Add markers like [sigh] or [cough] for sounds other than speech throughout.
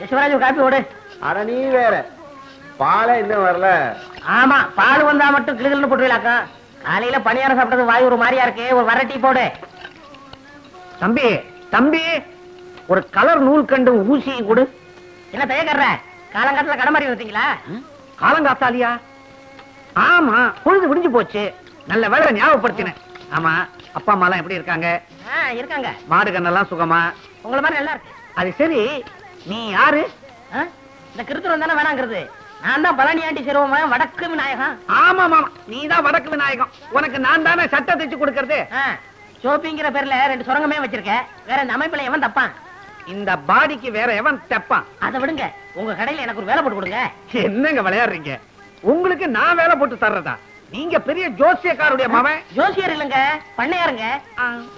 Yasuvaraj copy ஓடு. அட நீ வேற. பாலே இன்னும் வரல. ஆமா பால் வந்தா மட்டும் கிளுகிள்னு போட்டுவிலாக்கா காலையில பணியாரம் சாப்பிட்டது வாய் ஒரு மாதிரியா இருக்கு ஒரு வர டீ போடு. தம்பி தம்பி ஒரு கலர் நூல் கண்டு ஊசி கொடு. என்ன தயக்கற காலங்காலத்துல கடை மாதிரி வந்தீங்களா காலங்காத்தாலியா? ஆமா பொழுது விடிஞ்சு போச்சு. நல்ல வேலை ஞாபகப்படுத்தினேன். ஆமா அப்பா அம்மா எல்லாம் எப்படி இருக்காங்க? இருக்காங்க. மாடு கண்ணெல்லாம் சுகமா? உங்கள மாதிரி நல்லா இருக்கு. அது சரி. நீ யாரு? இந்த கிருத்துரம் தானே வேணாங்கிறது. நான் தான் பழனி ஆண்டி சிறுவன் வடக்கு விநாயகம் ஆமா மாமா நீ தான் வடக்கு விநாயகம் உனக்கு நான் தானே சட்டை தைச்சு கொடுக்கறது? சோப்பிங்கிற பேர்ல ரெண்டு சுரங்கமே வச்சிருக்க. வேற இந்த அமைப்புல எவன் தப்பான்? இந்த பாடிக்கு வேற எவன் தெப்பான்? அதை விடுங்க. உங்க கடையில எனக்கு ஒரு வேலை போட்டு கொடுங்க. என்னங்க விளையாடுறீங்க? உங்களுக்கு நான் வேலை போட்டு தர்றதா? நீங்க பெரிய ஜோசியக்காருடைய மவன்? ஜோசியர் இல்லைங்க பண்ணையாருங்க.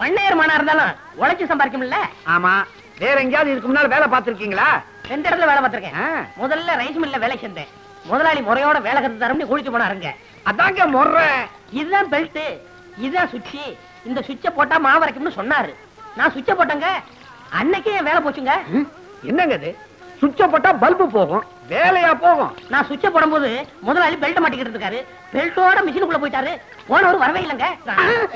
பண்ணையார் மனா இருந்தாலும் உழைச்சு சம்பாதிக்கும்ல. ஆமா. வேற எங்கேயாவது இதுக்கு முன்னால வேலை பார்த்திருக்கீங்களா? ரெண்டு இடத்துல வேலை பார்த்திருக்கேன். முதல்ல ரைஸ் மில்ல வேலை செஞ்சேன். முதலாளி முறையோட வேலை கத்து தரம்னு குளிச்சு போனாருங்க. அதாங்க முறை. இதுதான் பெல்ட் இதுதான் சுவிட்ச். இந்த சுவிட்ச போட்டா மாவரைக்கும்னு சொன்னாரு. நான் சுவிட்ச போட்டேங்க. அன்னைக்கே என் வேலை போச்சுங்க. என்னங்க இது? சுவிட்ச போட்டா பல்பு போகும். வேலையா போகும். நான் சுவிட்ச போடும்போது முதலாளி பெல்ட் மாட்டிக்கிட்டு இருக்காரு. பெல்ட்டோட மிஷினுக்குள்ள போயிட்டாரு. போனவர் வரவே இல்லைங்க.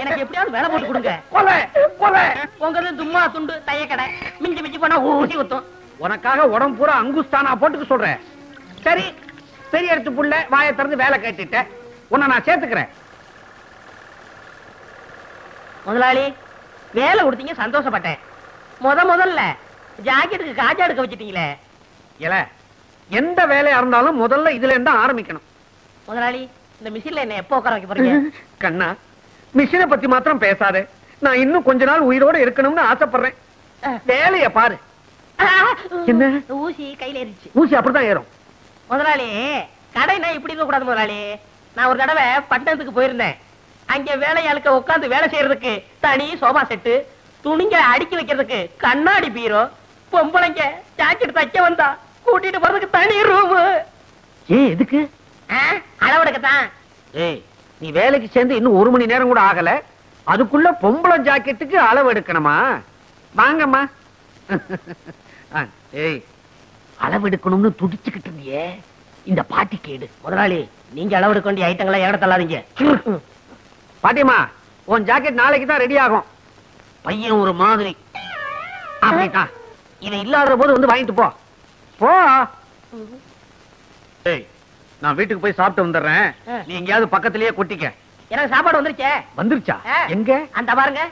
எனக்கு எப்படியாவது வேலை போட்டு கொடுங்க. கொலை கொலை. உங்க தும்மா துண்டு தைய கடை. மிஞ்சி மிஞ்சி போனா ஊசி ஊத்தும். உனக்காக உடம்பு பூரா அங்குஸ்தானா போட்டுக்க சொல்றேன். சரி பெரிய எடுத்து புள்ள வாயை திறந்து வேலை கேட்டுட்ட. உன்னை நான் சேர்த்துக்கிறேன். முதலாளி வேலை கொடுத்தீங்க சந்தோஷப்பட்டேன். முத முதல்ல ஜாக்கெட்டுக்கு காஜா எடுக்க வச்சிட்டீங்களே. இல்ல எந்த வேலையா இருந்தாலும் முதல்ல இதுல இருந்து ஆரம்பிக்கணும். முதலாளி இந்த மிஷின்ல என்ன எப்போ உட்கார வைக்க போறீங்க? [laughs] கண்ணா மிஷினை பத்தி மாத்திரம் பேசாதே. நான் இன்னும் கொஞ்ச நாள் உயிரோட இருக்கணும்னு ஆசைப்படுறேன். வேலைய பாரு. என்ன? ஊசி கையில ஏறிச்சு ஊசி அப்படிதான் ஏறும். முதலாளி கடைனா இப்படி இருக்க கூடாது முதலாளி. நான் ஒரு தடவை பட்டணத்துக்கு போயிருந்தேன். அங்க வேலையாளுக்க உட்கார்ந்து வேலை செய்யறதுக்கு தனி சோபா செட்டு துணிங்க அடுக்கி வைக்கிறதுக்கு கண்ணாடி பீரோ பொம்பளைங்க ஜாக்கெட் தைக்க வந்தா கூட்டிட்டு போறதுக்கு தனி ரூம் ஏன் எதுக்கு? அளவெடுக்கத்தான் ஏய் நீ வேலைக்கு சேர்ந்து இன்னும் ஒரு மணி நேரம் கூட ஆகல. அதுக்குள்ள பொம்பளை ஜாக்கெட்டுக்கு அளவு எடுக்கணுமா? வாங்கம்மா. [laughs] ஏய் அளவு எடுக்கணும்னு துடிச்சுக்கிட்டு இருந்தியே. இந்த பாட்டி கேடு. முதலாளி நீங்க அளவெடுக்க வேண்டிய ஐட்டங்களை ஏட தள்ளாதீங்க? பாட்டிமா உன் ஜாக்கெட் நாளைக்கு தான் ரெடி ஆகும். பையன் ஒரு மாதிரி. அப்படிதான் இவன் இல்லாத போது வந்து வாங்கிட்டு போ. போ. ஏய் நான் வீட்டுக்கு போய் சாப்பிட்டு வந்துடுறேன். நீ எங்கேயாவது பக்கத்திலேயே கொட்டிக்க. எனக்கு சாப்பாடு வந்துருச்சே. வந்துருச்சா. எங்க? அந்த பாருங்க.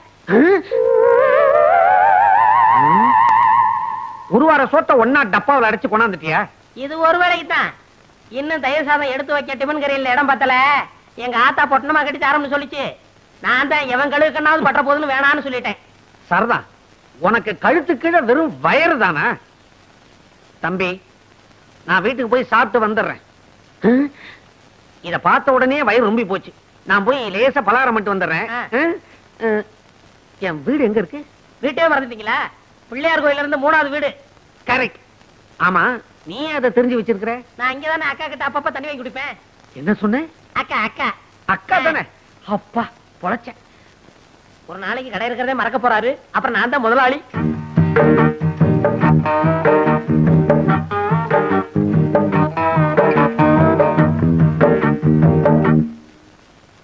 ஒரு வார சோத்த ஒன்னா டப்பாவில் அடைச்சு கொண்டாந்துட்டியா? இது ஒரு வேலைக்கு தான் இன்னும் தயிர் சாதம் எடுத்து வைக்க கரையில் இடம் பத்தல. எங்க ஆத்தா பொட்டணமா கட்டி தரம்னு சொல்லிச்சு. நான் தான் எவன் கழுவுக்கண்ணாவது பற்ற போதுன்னு வேணான்னு சொல்லிட்டேன். சரதா உனக்கு கழுத்து கீழே வெறும் வயறு தானா? தம்பி நான் வீட்டுக்கு போய் சாப்பிட்டு வந்துடுறேன்? இத பார்த்த உடனே வயிறு ரொம்பி போச்சு. நான் போய் லேசா பலகாரம் மட்டும் வந்துடுறேன். என் வீடு எங்க இருக்கு? வீட்டே மறந்துட்டீங்களா? பிள்ளையார் கோயில்ல இருந்து மூணாவது வீடு. கரெக்ட் ஆமா நீ அதை தெரிஞ்சு வச்சிருக்கிற? நான் இங்கதானே அக்கா கிட்ட அப்பப்ப தண்ணி வாங்கி குடிப்பேன். என்ன சொன்ன? அக்கா அக்கா. அக்கா தானே? அப்பா பொழைச்சேன். ஒரு நாளைக்கு கடை இருக்கிறதே மறக்க போறாரு. அப்புறம் நான் தான் முதலாளி.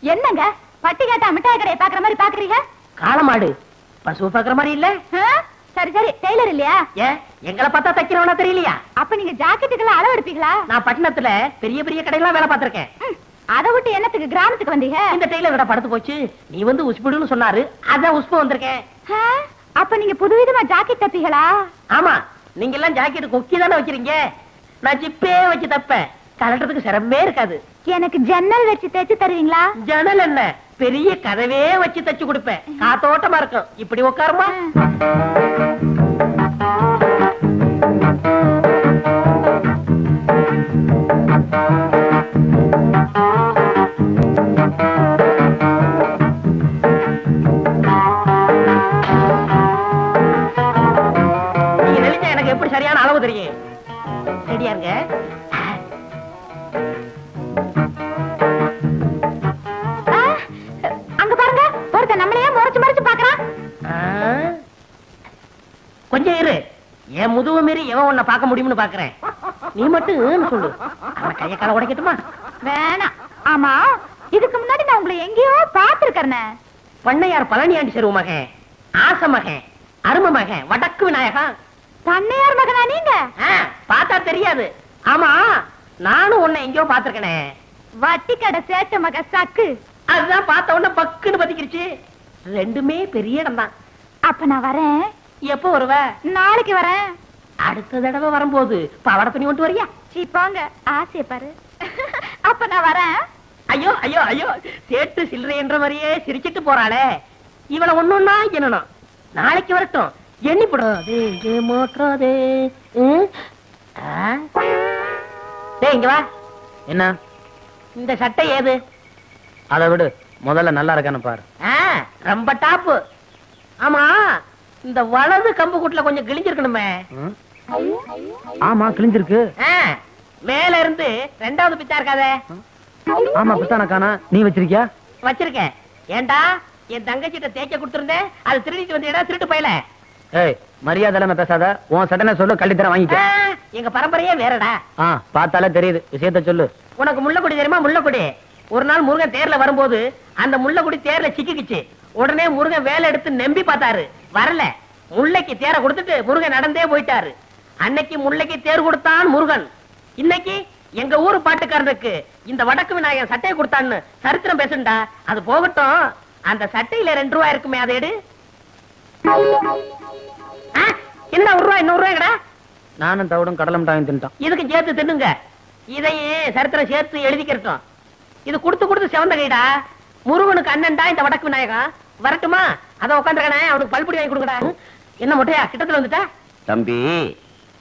என்னங்க? பட்டி கேட்டா மிட்டாய் கடையை பாக்குற மாதிரி பாக்குறீங்க காளமாடு. பசு பாக்குற மாதிரி இல்ல? சரி சரி. டெய்லர் இல்லையா? ஏன் எங்களை பார்த்தா தைக்கிறவனா தெரியலையா? அப்ப நீங்க ஜாக்கெட்டுக்கெல்லாம் அளவு எடுப்பீங்களா நான் பட்டணத்துல பெரிய பெரிய கடையெல்லாம் வேலை பார்த்திருக்கேன். அதை விட்டு என்னத்துக்கு கிராமத்துக்கு வந்தீங்க? இந்த டெய்லர் கடை படுத்து போச்சு? நீ வந்து உஸ்பிடுன்னு சொன்னாரு. அதான் உஸ்பு வந்திருக்கேன்? அப்ப நீங்க புதுவிதமா ஜாக்கெட் தப்பீங்களா? ஆமா நீங்க எல்லாம் ஜாக்கெட் கொக்கி தானே வச்சிருக்கீங்க? நான் ஜிப்பே வச்சு தப்பேன். கலட்டுறதுக்கு சிரமமே இருக்காது. எனக்கு ஜன்னல் வச்சு தைச்சு தருவீங்களா? ஜன்னல் என்ன? பெரிய கதவே வச்சு தச்சு கொடுப்பேன். காத்தோட்டமா இருக்கும். இப்படி உட்காருமா? மீறி எவன் உன்னை பார்க்க முடியும்னு பாக்குறேன். நீ மட்டும் சொல்லு. அவன் கைய கால உடைக்கட்டுமா? வேணாம். ஆமா இதுக்கு முன்னாடி நான் உங்களை எங்கேயோ பாத்துருக்கேன் பண்ணையார் பழனியாண்டி செருவு மகன் ஆச மகன் அரும மகன் வடக்கு விநாயகன் பண்ணையார் மகனா நீங்க? பார்த்தா தெரியாது. ஆமா நானும் உன்னை எங்கேயோ பாத்திருக்கனே வட்டி கடை சேட்ட மக சக்கு. அதுதான் பார்த்த உடனே பக்குன்னு பத்திக்கிருச்சு. ரெண்டுமே பெரிய இடம் தான் அப்ப நான் வரேன். எப்போ வருவ? நாளைக்கு வரேன். அடுத்த தடவை வரும்போது பாவாடை துணி கொண்டு வரியா? சீ போங்க. ஆசைய பாரு. அப்ப நான் வரேன். ஐயோ ஐயோ ஐயோ. சேட்டு சில்லறை என்ற மாதிரியே சிரிச்சிட்டு போறாளே. இவளை ஒன்னொன்னா என்னணும் நாளைக்கு வரட்டும். எண்ணி போடாதே ஏமாற்றாதே. ம்? ஆ? டேய் இங்க வா. என்ன? இந்த சட்டை ஏது? அதை விடு. முதல்ல நல்லா இருக்கான்னு பாரு. ஆ, ரொம்ப டாப்பு. ஆமா. இந்த வலது கம்பு கூட்டுல கொஞ்சம் கிழிஞ்சிருக்கணுமே. ஆமா கிழிஞ்சிருக்கு. மேல இருந்து ரெண்டாவது பித்தா இருக்காதே. ஆமா பித்தான காணா நீ வச்சிருக்கியா? வச்சிருக்கேன். ஏண்டா என் தங்கச்சிட்ட தேய்க்க கொடுத்திருந்தேன். அது திருடிட்டு வந்தீடா திருட்டு போயல? ஏய் மரியாதை இல்லாம பேசாத. உன் சட்டனை சொல்லு கள்ளி தர வாங்கிக்க எங்க பரம்பரையே வேறடா. ஆ பார்த்தாலே தெரியுது. விஷயத்த சொல்லு. உனக்கு முள்ளக்குடி தெரியுமா? முள்ளக்குடி. ஒரு நாள் முருகன் தேர்ல வரும்போது அந்த முள்ளக்குடி தேர்ல சிக்கிக்கிச்சு. உடனே முருகன் வேலை எடுத்து நம்பி பார்த்தாரு. வரல. முல்லைக்கு தேரை கொடுத்துட்டு முருகன் நடந்தே போயிட்டாரு. அன்னைக்கு முல்லைக்கு தேர் கொடுத்தான் முருகன். இன்னைக்கு எங்க ஊரு பாட்டுக்காரனுக்கு இந்த வடக்கு விநாயகன் சட்டையை கொடுத்தான்னு சரித்திரம் பேசுண்டா? அது போகட்டும். அந்த சட்டையில ரெண்டு ரூபாய் இருக்குமே அதை எடு. என்ன ஒரு ரூபாய் இன்னொரு ரூபாய்டா நானும் தவிடும் கடலை மிட்டாயும் தின்ட்டான். இதுக்கு சேர்த்து தின்னுங்க. இதையே சரித்திரம் சேர்த்து எழுதிக்கிறட்டும். இது கொடுத்து கொடுத்து செவந்த கைடா? முருகனுக்கு அண்ணன்டா இந்த வடக்கு விநாயகம் வரட்டுமா? அத உட்காந்துருக்கனே அவனுக்கு பல்புடி வாங்கி கொடுக்கடா. என்ன மொட்டையா கிட்டத்துல வந்துட்டா? தம்பி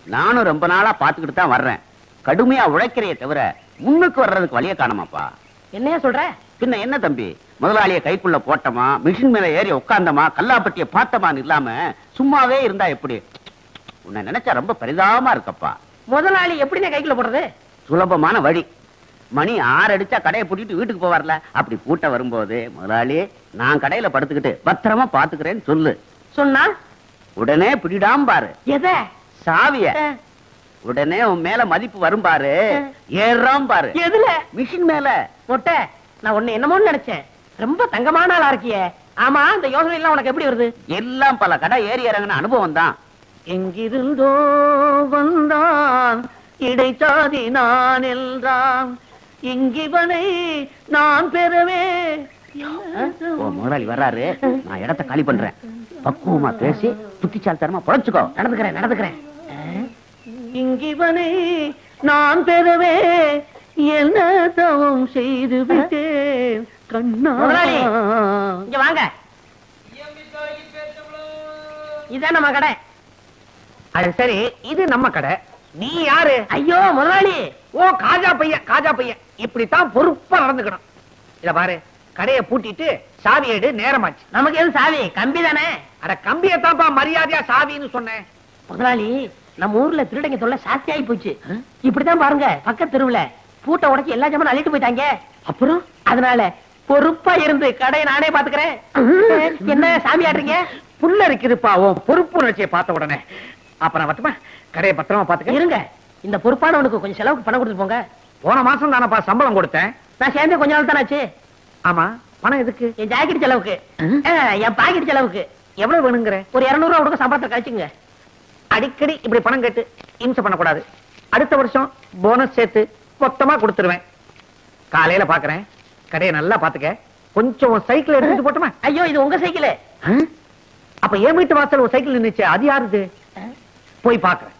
நானும் ரொம்ப நாளா பாத்துக்கிட்டு தான் வர்றேன். கடுமையா உழைக்கிறைய தவிர முன்னுக்கு வர்றதுக்கு வழிய காணமாப்பா. என்னையா சொல்ற? பின்ன என்ன தம்பி? முதலாளிய கைக்குள்ள போட்டமா மிஷின் மேல ஏறி உட்கார்ந்தமா கல்லாப்பட்டிய பார்த்தமான்னு இல்லாம சும்மாவே இருந்தா எப்படி? உன்னை நினைச்சா ரொம்ப பரிதாபமா இருக்கப்பா. முதலாளி எப்படிங்க கைக்குள்ள போடுறது? சுலபமான வழி. மணி ஆறு அடிச்சா கடையை பூட்டிட்டு வீட்டுக்கு போவார்ல? அப்படி பூட்ட வரும்போது முதலாளி நான் கடையில படுத்துக்கிட்டு பத்திரமா பாத்துக்கிறேன்னு சொல்லு. சொன்னா? உடனே பிடிடாம பாரு. எத? சாவிய. உடனே உன் மேல மதிப்பு வரும் பாரு. ஏறாம் பாரு. எதுல? மிஷின் மேல. மொட்டை நான் உன்னை என்னமோன்னு நினைச்சேன். ரொம்ப தங்கமான ஆளா இருக்கியே. ஆமா இந்த யோசனை எல்லாம் உனக்கு எப்படி வருது? எல்லாம் பல கடை ஏறி இறங்கின அனுபவம் தான். எங்கிருந்தோ வந்தான் இடைச்சாதி நான் என்றான். இங்கிவனை நான் பெறவே. முதலாளி வர்றாரு. நான் இடத்த காலி பண்றேன். பக்குவமா பேசி புத்திச்சாலித்தனமா பொழைச்சுக்கோ. நடந்துக்கிறேன் நடந்துக்கிறேன். இங்கிவனை நான் பெறவே என்ன தவம் செய்து விட்டேன். கண்ணா. இங்க வாங்க. இதான் நம்ம கடை. அது சரி இது நம்ம கடை. நீ யாரு? ஐயோ முதலாளி. ஓ காஜா பையன் காஜா பையன். இப்படித்தான் பொறுப்பா நடந்துக்கணும். இத பாரு கடையை பூட்டிட்டு சாவி எடு நேரமாச்சு. நமக்கு எது சாவி? கம்பி தானே? அட கம்பியத்தான்ப்பா மரியாதையா சாவின்னு சொன்னேன். முதலாளி நம்ம ஊர்ல திருடங்க தொல்லை சாஸ்தி ஆகி போச்சு. இப்படித்தான் பாருங்க பக்கத்து தெருவுல. பூட்டை உடைச்சு எல்லா ஜாமான் அள்ளிட்டு போயிட்டாங்க. அப்புறம்? அதனால பொறுப்பா இருந்து கடையை நானே பாத்துக்கிறேன். என்ன சாமி ஆடுறீங்க புல்ல இருக்குதுப்பா உன் பொறுப்பு உணர்ச்சியை பார்த்த உடனே. அப்ப நான் வரட்டுமா? கடையை பத்திரமா பாத்துக்க. இருங்க இந்த பொறுப்பானவனுக்கு கொஞ்சம் செலவுக்கு பணம் கொடுத்துட்டு போங்க. போன மாசம் தானப்பா சம்பளம் கொடுத்தேன். நான் சேர்ந்து கொஞ்ச நாள் தானே ஆச்சு ஆமா பணம் எதுக்கு? என் ஜாக்கெட் செலவுக்கு என் பாக்கெட் செலவுக்கு எவ்வளவு வேணுங்கிற? ஒரு இருநூறு ரூபா கொடுக்க சம்பளத்தை கழிச்சுங்க. அடிக்கடி இப்படி பணம் கேட்டு இம்சை பண்ணக்கூடாது. அடுத்த வருஷம் போனஸ் சேர்த்து மொத்தமா கொடுத்துருவேன். காலையில பாக்குறேன். கடையை நல்லா பாத்துக்க. கொஞ்சம் சைக்கிள் எடுத்துட்டு போட்டுமா? ஐயோ இது உங்க சைக்கிள் அப்ப என் வீட்டு வாசல் ஒரு சைக்கிள் நின்னுச்சு? அது யாருது? போய் பாக்குறேன்.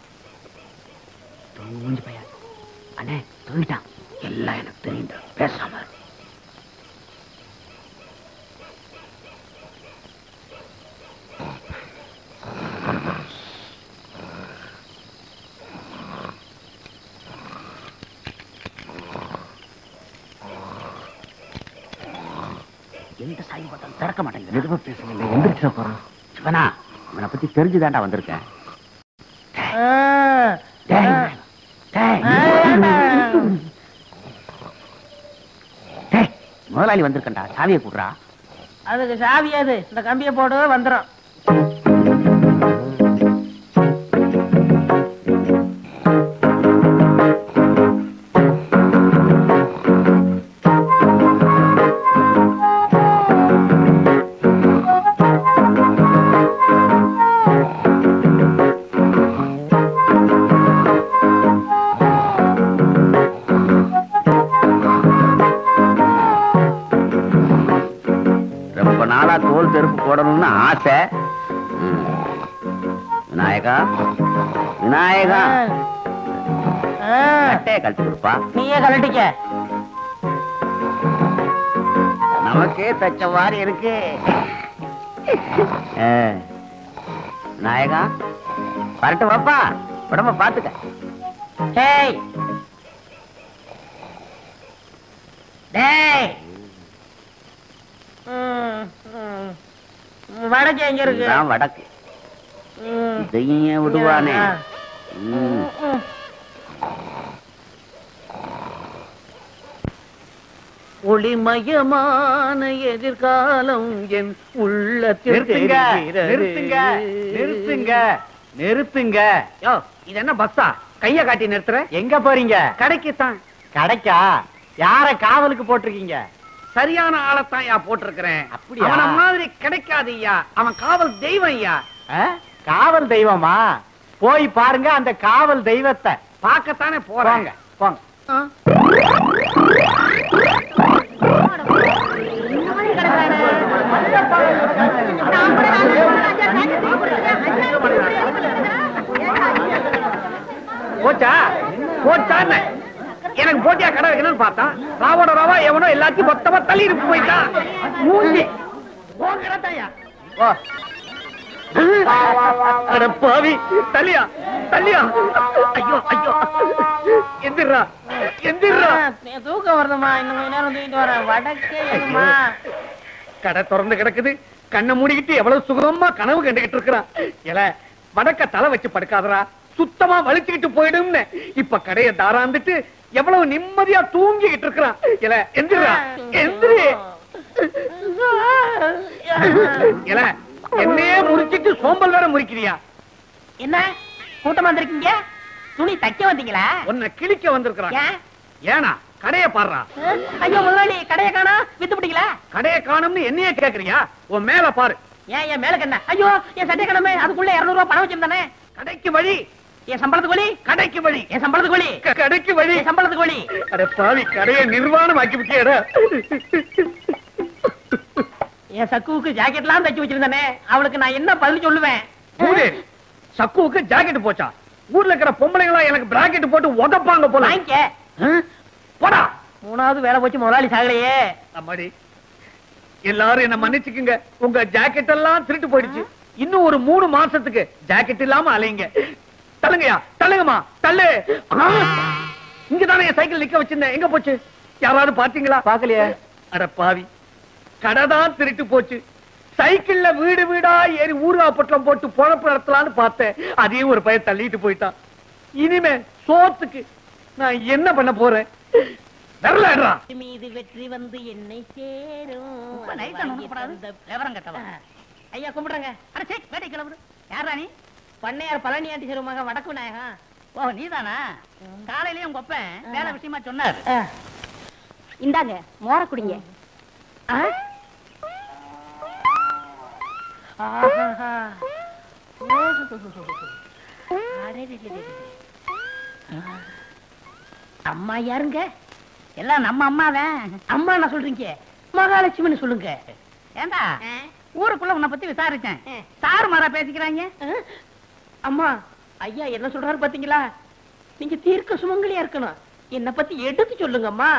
அண்ணே தூங்கிட்டான் எல்லாம் எனக்கு தெரியும் பேசாம. எந்த சாய் பார்த்தாலும் திறக்க மாட்டேங்குது. எதுவும் பேசுங்க எந்திரிச்சிட போறான். சிவனா இவனை பத்தி தெரிஞ்சுதான்டா வந்திருக்கேன் டேய், டேய். டேய், முதலாளி வந்திருக்கண்டா சாவியை கூடுறா? அதுக்கு சாவி அது. இந்த கம்பியை போடு வந்துடும் கழட்டி கொடுப்பா நீயே கலட்டிக்க நமக்கே தச்ச மாதிரி இருக்கு. ஆ. விநாயகா வரட்டு வாப்பா. உடம்ப பாத்துக்க. டேய். டேய். வடக்கு எங்க இருக்கு? வடக்கு. இதையும் விடுவானே? ஒளிமயமான எதிர்காலம் என் உள்ளத்தில் நிறுத்துங்க. நிறுத்துங்க, நிறுத்துங்க, நிறுத்துங்க. யோ இது என்ன பஸ்ஸா கைய காட்டி நிறுத்துற? எங்க போறீங்க? கடைக்கு தான் கடைக்கா? யார காவலுக்கு போட்டிருக்கீங்க? சரியான ஆளைத்தான் யா போட்டிருக்கிறேன். அப்படியா? அவன மாதிரி கிடைக்காது ஐயா அவன் காவல் தெய்வம் ஐயா? காவல் தெய்வமா? போய் பாருங்க அந்த காவல் தெய்வத்தை. பார்க்கத்தானே போறாங்க போங்க போச்சா? போச்சான்னு. எனக்கு போட்டியா கடை வைக்கணும்னு பார்த்தான் ராவோட ராவா எவனோ எல்லாத்தையும் மொத்தமா தள்ளி இருக்கு போயிட்டான் மூஞ்சி. உன் பாவி தலியா தலியா ஐயோ ஐயோ. எந்திரா எந்திரா. தூக்கம் வருதுமா இன்னும் கொஞ்ச நேரம் தூக்கிட்டு வரேன் வடக்கே கடை திறந்து கிடக்குது. கண்ணை மூடிக்கிட்டு எவ்வளவு சுகமா கனவு கண்டுகிட்டு இருக்கிறான் எல வடக்க தலை வச்சு படுக்காதடா. சுத்தமா வலிச்சுக்கிட்டு போயிடும்னு. இப்ப கடைய தாராந்துட்டு எவ்வளவு நிம்மதியா தூங்கிக்கிட்டு இருக்கிறான் எல எந்திரா எந்திரி. எல என்னையே முறிச்சிட்டு சோம்பல் வேற முறிக்கிறியா? என்ன? கூட்டமா வந்திருக்கீங்க? துணி தைக்க வந்தீங்களா? உன்னை கிழிக்க வந்திருக்கிறான். ஏனா கடைய பாடுறா. ஐயோ முதலாளி கடைய காணா வித்து பிடிக்கல? கடைய காணும்னு என்னையே கேக்குறியா? உன் மேல பாரு. ஏன் என் மேல என்ன? ஐயோ என் சட்டை கடமை அதுக்குள்ள இருநூறு ரூபாய் பணம் வச்சிருந்தானே? கடைக்கு வழி. என் சம்பளத்துக்கு வழி? கடைக்கு வழி. என் சம்பளத்துக்கு வழி? கடைக்கு வழி. என் சம்பளத்துக்கு வழி? அட பாவி கடையை நிர்வாணம் ஆக்கி விட்டியடா. என் சக்குவுக்கு ஜாக்கெட்லாம் தைச்சு வச்சிருந்தானே? அவளுக்கு நான் என்ன பதில் சொல்லுவேன்? சக்குவுக்கு ஜாக்கெட் போச்சா? ஊர்ல இருக்கிற பொம்பளைங்களா எனக்கு பிராக்கெட் போட்டு உதப்பாங்க போல? போடா. மூணாவது வேலை போச்சு முதலாளி சாகலையே. அம்மாடி எல்லாரும் என்ன மன்னிச்சுக்குங்க. உங்க ஜாக்கெட் எல்லாம் திருட்டு போயிடுச்சு. இன்னும் ஒரு மூணு மாசத்துக்கு ஜாக்கெட் இல்லாம அலைங்க தள்ளுங்கயா தள்ளுங்கம்மா தள்ளு! இங்கதானே என் சைக்கிள் நிக்க வச்சிருந்தேன். எங்க போச்சு? யாராவது பாத்தீங்களா பாக்கலையே அட பாவி. கடை தான் திருட்டு போச்சு. சைக்கிள்ல வீடு வீடா ஏறி ஊர்கா பொட்டலம் போட்டு பொழப்பு நடத்தலாம்னு பார்த்தேன். அதையும் ஒரு பையன் தள்ளிட்டு போயிட்டான். இனிமே சோத்துக்கு நான் என்ன பண்ண போறேன்? மீது வெற்றி வந்து என்னை சேரும். ஐயா கும்பிடுறேங்க. அட சே வேட்டை கிளம்புது யாரா நீ பண்ணையார் பழனி ஆண்டி சிறுமக வடக்கு விநாயகா ஓ நீதானா? காலையிலயும் உங்க ஒப்பன் வேலை விஷயமா சொன்னார். இந்தாங்க மோர குடிங்க. ஆஹா. அம்மா யாருங்க? எல்லாம் நம்ம அம்மாதான் அம்மா நான் சொல்றீங்க? மகாலட்சுமின்னு சொல்லுங்க. ஏண்டா? ஊருக்குள்ள உன்னை பத்தி விசாரிச்சேன். சாரு மாறா பேசிக்கிறாங்க. அம்மா ஐயா என்ன சொல்றாரு பாத்தீங்களா? நீங்க தீர்க்க சுமங்கலியா இருக்கணும். என்ன பத்தி எடுத்து சொல்லுங்கம்மா.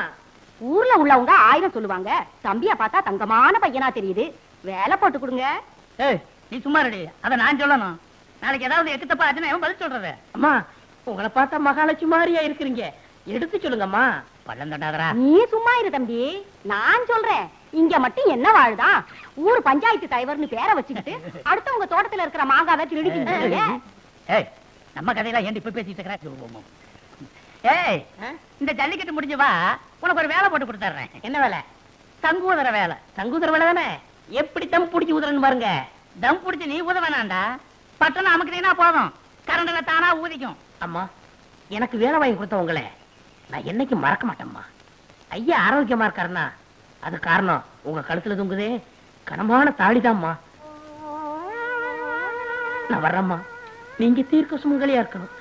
ஊர்ல உள்ளவங்க ஆயிரம் சொல்லுவாங்க. தம்பிய பார்த்தா தங்கமான பையனா தெரியுது. வேலை போட்டு கொடுங்க. நீ சும்மா ரெடி அத நான் சொல்லணும். நாளைக்கு ஏதாவது எக்கு தப்பா ஆச்சுன்னா பதில் சொல்றது. அம்மா உங்களை பார்த்தா மகாலட்சுமி மாதிரியா இருக்கிறீங்க. எடுத்து சொல்லுங்கம்மா. பள்ளம் தண்டாதரா நீ சும்மா இரு தம்பி. நான் சொல்றேன். இங்க மட்டும் என்ன வாழுதான் ஊர் பஞ்சாயத்து தலைவர்னு பேரை வச்சுக்கிட்டு அடுத்தவங்க தோட்டத்துல இருக்கிற மாங்காவை திருடிக்கிட்டு ஏய் நம்ம கதையெல்லாம் ஏன் இப்ப பேசிட்டு இருக்கிற? ஏய் இந்த ஜல்லிக்கட்டு முடிஞ்சு வா. உனக்கு ஒரு வேலை போட்டு கொடுத்துறேன் என்ன வேலை? தங்குவதற வேலை. தங்குதர வேலை தானே? எப்படி தம் பிடிச்சி ஊதுறன்னு பாருங்க. தம் புடிச்சு நீ ஊத வேணாண்டா பட்டணம் அமுக்குனீனா போதும். கரண்ட்ல தானா ஊதிக்கும். அம்மா எனக்கு வேலை வாங்கி கொடுத்தவங்களே நான் என்னைக்கு மறக்க மாட்டேம்மா. ஐயா ஆரோக்கியமா இருக்காருன்னா அது காரணம் உங்க கழுத்துல தொங்குதே. கனமான தாடிதாம்மா. நான் வர்றேம்மா. நீங்க தீர்க்க சுமங்கலியா இருக்கணும்.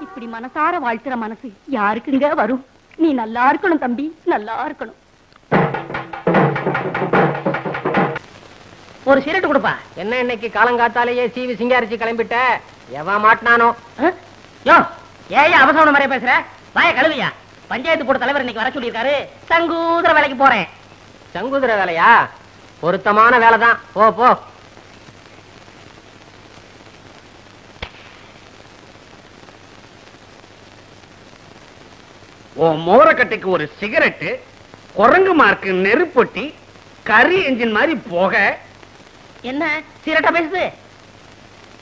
இப்படி மனசார வாழ்த்துற மனசு யாருக்குங்க வரும்? நீ நல்லா இருக்கணும் தம்பி. நல்லா இருக்கணும். ஒரு சிரட்டு கொடுப்பா. என்ன இன்னைக்கு காலங்காத்தாலேயே சீவி சிங்காரிச்சு கிளம்பிட்ட? எவன் மாட்டினானோ? யோ ஏன் அவசரம் மாதிரியே பேசுற? வாய கழுவியா? பஞ்சாயத்து போர்டு தலைவர் இன்னைக்கு வர சொல்லியிருக்காரு. சங்கூதர வேலைக்கு போறேன். சங்குதிர வேலையா? பொருத்தமான வேலை தான் போ போ. உன் மோரக்கட்டைக்கு ஒரு சிகரெட்டு குரங்கு மார்க்கு நெருப்பொட்டி கரி என்ஜின் மாதிரி போக. என்ன? சிரட்டா பேசுது?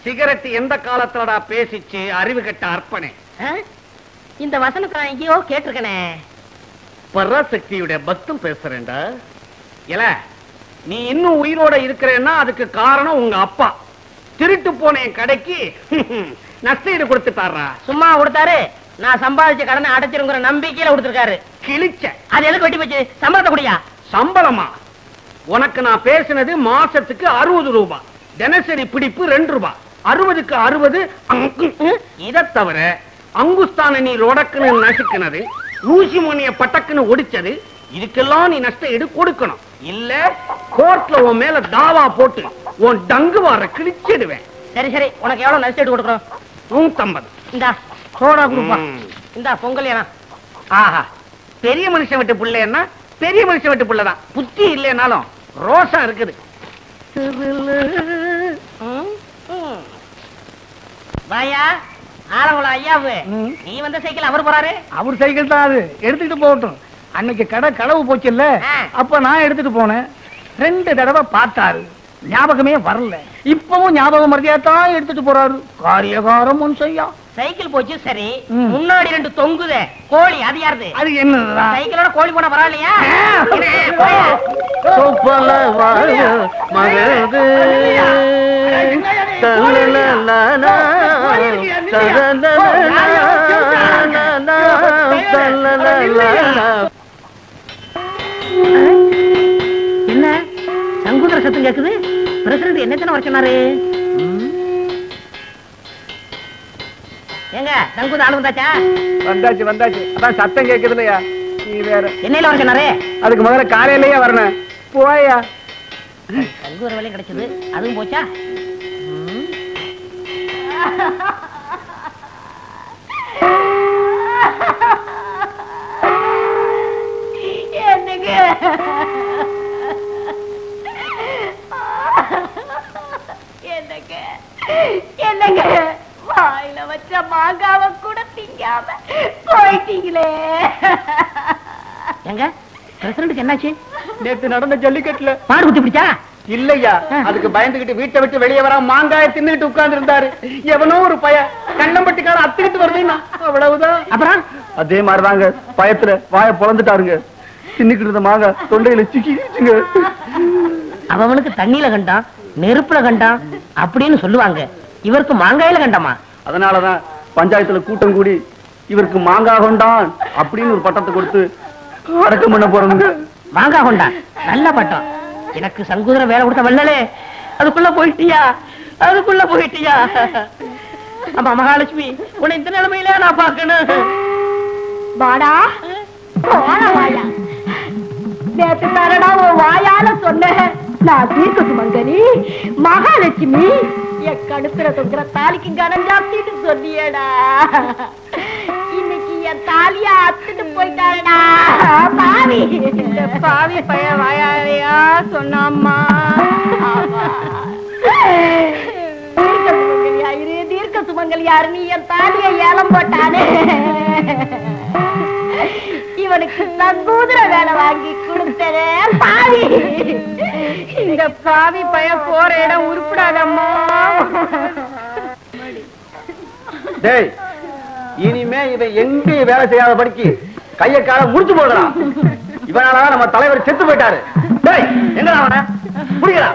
சிகரெட் எந்த காலத்துலடா பேசிச்சு? அறிவு கட்ட அர்ப்பணே? இந்த வசனத்தை நான் எங்கேயோ கேட்டிருக்கனே. பராசக்தியுடைய பக்தம் பேசுறேன்டா. இல்ல நீ இன்னும் உயிரோட இருக்கிறேன்னா அதுக்கு காரணம் உங்க அப்பா. திருட்டு போன என் கடைக்கு [laughs] நஷ்டஈடு கொடுத்துட்டாரா சும்மா கொடுத்தாரு. நான் சம்பாதிச்ச கடனை அடைச்சிருங்கிற நம்பிக்கையில கொடுத்திருக்காரு. கிழிச்ச. அது எதுக்கு வெட்டி போச்சு? சம்பளத்தை குடியா? சம்பளமா? உனக்கு நான் பேசினது மாசத்துக்கு அறுபது ரூபாய் தினசரி பிடிப்பு ரெண்டு ரூபாய் அறுபதுக்கு அறுபது இதை தவிர அங்குஸ்தான நீ ரொடக்குன்னு நசுக்குனது ஊசி மணிய பட்டக்குன்னு ஒடிச்சது இதுக்கெல்லாம் நீ நஷ்ட ஈடு கொடுக்கணும். இல்ல கோர்ட்ல உன் மேல தாவா போட்டு உன் டங்கு வார கிழிச்சிடுவேன். சரி சரி. உனக்கு எவ்வளவு நஷ்டம் கொடுக்குறோம் நூத்தம்பது. இந்தா சோடா கொடுப்பா. இந்தா பொங்கல் ஆஹா. பெரிய மனுஷன் விட்டு புள்ளைன்னா பெரிய மனுஷன் விட்டு புள்ளதான் புத்தி இல்லைனாலும் ரோசம் இருக்குது. வாயா. ஆலங்குளம் ஐயாவு. நீ வந்த சைக்கிள் அவர் போறாரு? அவர் சைக்கிள் தான் அது. எடுத்துக்கிட்டு போகட்டும். அன்னைக்கு கடை களவு போச்சுல்ல? ஆ. அப்ப நான் எடுத்துட்டு போனேன். ரெண்டு தடவை பார்த்தாரு. ஞாபகமே வரல. இப்பவும் ஞாபகம் மறதியா தான் எடுத்துட்டு போறாரு. காரியகாரம் ஒன் செய்யா. சைக்கிள் போச்சு சரி. முன்னாடி ரெண்டு தொங்குதே. கோழி அது யாருது? அது என்னதுதான் சைக்கிளோட கோழி போனா பரவாயில்லையா? சொப்பல என்ன? சங்குதர சத்தம் கேக்குது? பிரசிடண்ட் என்னத்தன வர சொன்னாரு? ஏங்க சங்குத ஆளு வந்தாச்சா? வந்தாச்சு வந்தாச்சு. அதான் சத்தம் கேக்குது இல்லையா நீ வேற. என்னையில வர சொன்னாரு? அதுக்கு முதல்ல காலையிலேயே வரணும் போயா. சங்குதர வேலையும் கிடைச்சது. அதுவும் போச்சா. என்னங்க? என்னங்க? என்னங்க? வாயில வச்ச மாங்காவ கூட திங்காம போயிட்டீங்களே. ஏங்க பிரசிடண்ட்டுக்கு என்னாச்சு? நேத்து நடந்த ஜல்லிக்கட்டுல மாடு குத்தி பிடிச்சா? இல்லையா? அதுக்கு பயந்துகிட்டு வீட்டை விட்டு வெளியே வர மாங்காய தின்னுட்டு உட்கார்ந்து இருந்தாரு எவனோ ஒரு பய கண்ணம்பட்டிக்கார அத்துக்கிட்டு வருதுன்னா அவ்வளவுதான். அப்புறம்? அதே மாதிரிதாங்க பயத்துல வாய பொழந்துட்டாருங்க. தின்னுக்கிட்டு இருந்த மாங்காய் தொண்டையில சிக்கிச்சுங்க அவனுக்கு தண்ணியில கண்டான் நெருப்புல கண்டான் அப்படின்னு சொல்லுவாங்க. இவருக்கு மாங்காயில கண்டாமா? அதனாலதான் பஞ்சாயத்துல கூட்டம் கூடி இவருக்கு மாங்காய் கொண்டான் அப்படின்னு ஒரு பட்டத்தை கொடுத்து அடக்கம் பண்ண போறோங்க மாங்காய் கொண்டான் நல்ல பட்டம். எனக்கு சங்குதிரம் வேலை கொடுத்த வல்லலே அதுக்குள்ள போயிட்டியா? அதுக்குள்ள போயிட்டியா? அம்மா மகாலட்சுமி உன்னை இந்த நிலைமையில நான் பாக்கணும் வாடா. வாயா தரடா உன் வாயால சொன்ன நான் மகாலட்சுமி என் கடுப்புல தொங்குற தாலிக்கு கனம் ஜாஸ்தின்னு சொன்னியேடா. என் தாலிய அத்துட்டு போயிட்டாடா பாவி. இந்த பாவி பைய வாயாலையா சொன்னாம்மா? தீர்க்க தீர்க்க சுமங்கலியாரு நீ என் தாலிய ஏலம் போட்டானே. இவனுக்கு நங்கூதுர வேலை வாங்கி கொடுத்தனே. பாவி. இந்த பாவி பைய போற இடம் உருப்படாதம்மா. டேய் இனிமே இவன் எங்கேயும் வேலை செய்யாத படிக்கு கைய கால முடிச்சு போடுறான் இவனால நம்ம தலைவர் செத்து போயிட்டாரு. எங்கடா அவன? புடிக்கடா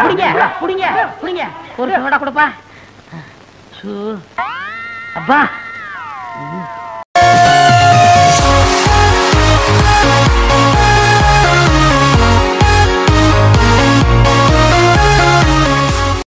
புடிங்க. புடிங்க. ஒரு சோடா கொடுப்பா. அப்பா.